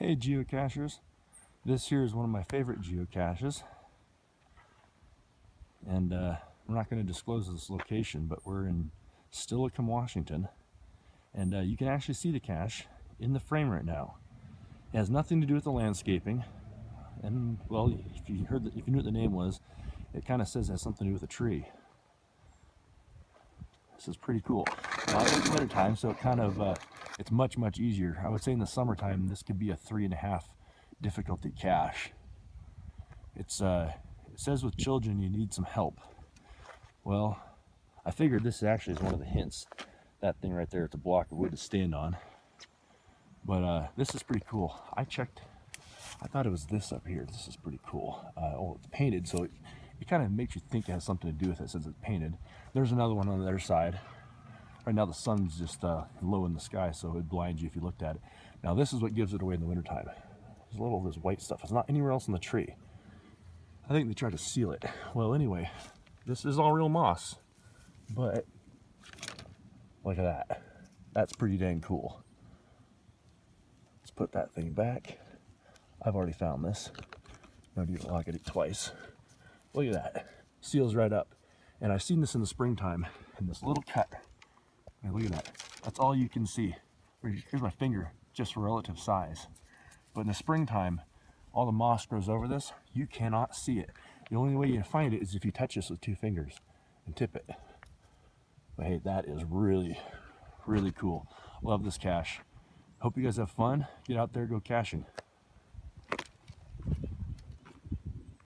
Hey geocachers, this here is one of my favorite geocaches and uh, we're not going to disclose this location but we're in Steilacoom, Washington and uh, you can actually see the cache in the frame right now. It has nothing to do with the landscaping and well if you heard if you knew what the name was it kind of says it has something to do with a tree. This is pretty cool. It's winter time so it kind of uh, it's much, much easier. I would say in the summertime, this could be a three and a half difficulty cache. It's, uh, it says with children, you need some help. Well, I figured this actually is one of the hints. That thing right there, it's a block of wood to stand on. But uh, this is pretty cool. I checked, I thought it was this up here. This is pretty cool. Uh, oh, it's painted, so it, it kind of makes you think it has something to do with it since it's painted. There's another one on the other side. Right now the sun's just uh, low in the sky, so it blinds you if you looked at it. Now this is what gives it away in the wintertime. There's a little of this white stuff. It's not anywhere else in the tree. I think they tried to seal it. Well, anyway, this is all real moss, but look at that. That's pretty dang cool. Let's put that thing back. I've already found this. No need to look at it twice. Look at that. Seals right up. And I've seen this in the springtime in this little cut look at that. That's all you can see. Here's my finger, just for relative size. But in the springtime, all the moss grows over this. You cannot see it. The only way you find it is if you touch this with two fingers and tip it. But hey, that is really, really cool. Love this cache. Hope you guys have fun. Get out there, go caching.